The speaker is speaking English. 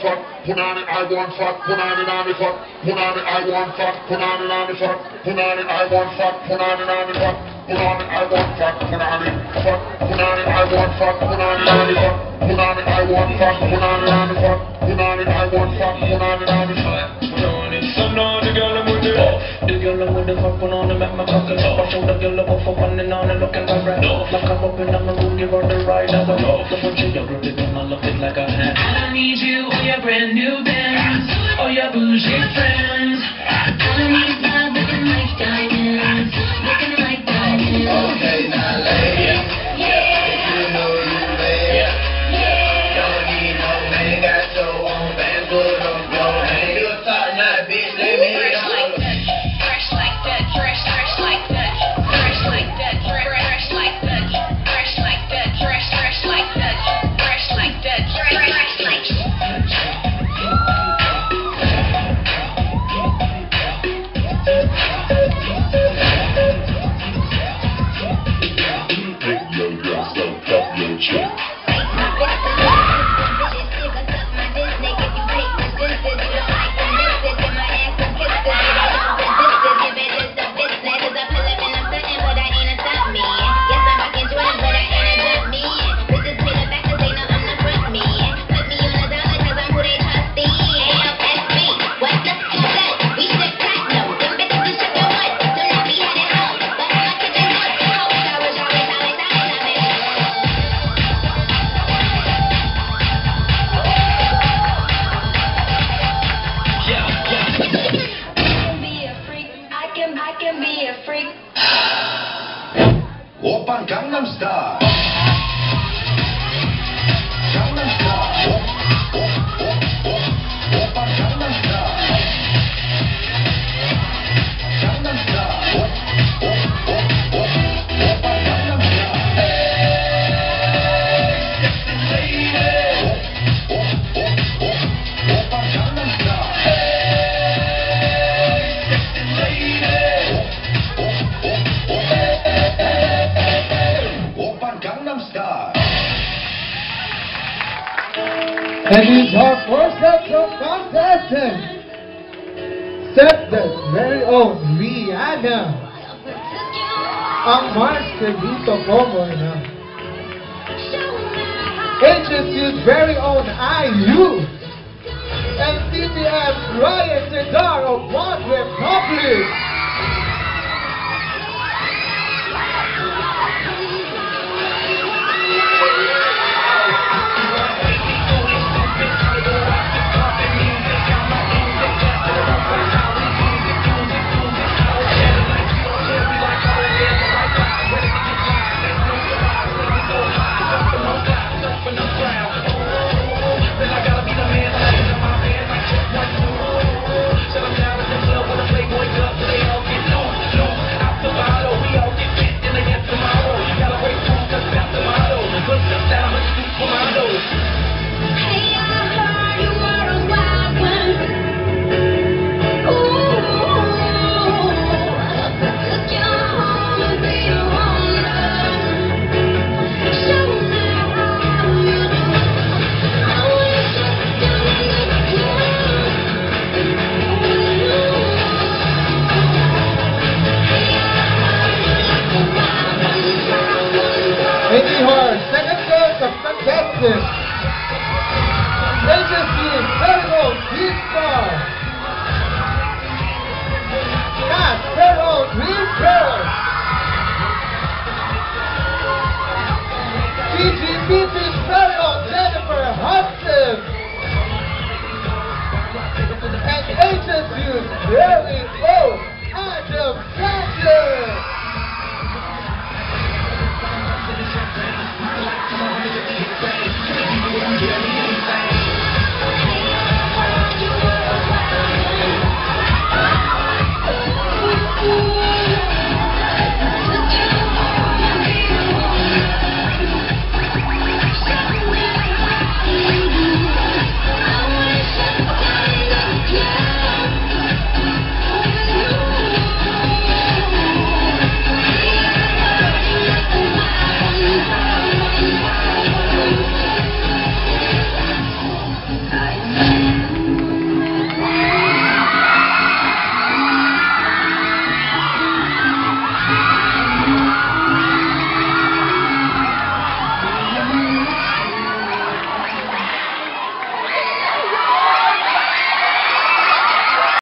punani I want fat, punani nani fat, punani I want fat, punani nani fat, punani I want fat, punani nani fat, punani I want fat, punani fat, punani I want fat, punani nani fat, punani I want fat, punani nani fat, punani I want fat, punani nani fat. The The girl I'm with the fuck on the make my cock it up? I show the girl I'm for running on and looking right Like I'm up and I'm gonna give her the ride. I go So put your really gonna look it like a hand I don't need you oh, or your brand new Benz or oh, your bougie friends. I don't need on Gangnam Style. And he's our first episode contestant, September's very own Rihanna. Ang Mars dito Como na. HSU's very own IU. And CTF's Ryan Sedar of Broadway senators of Texas. Majesty Federal Peace Guard. Scott Federal Green Peril. DGPT Jennifer Hudson. And HSU's Barely Thank you.